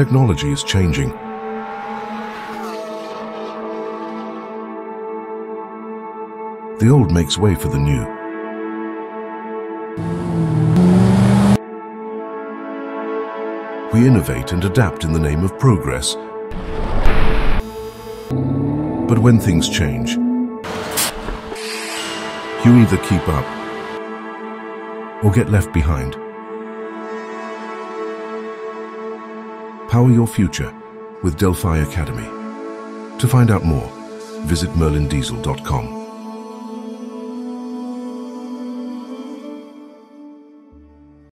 Technology is changing. The old makes way for the new. We innovate and adapt in the name of progress. But when things change, you either keep up or get left behind. Power your future with Delphi Academy. To find out more, visit merlindiesel.com.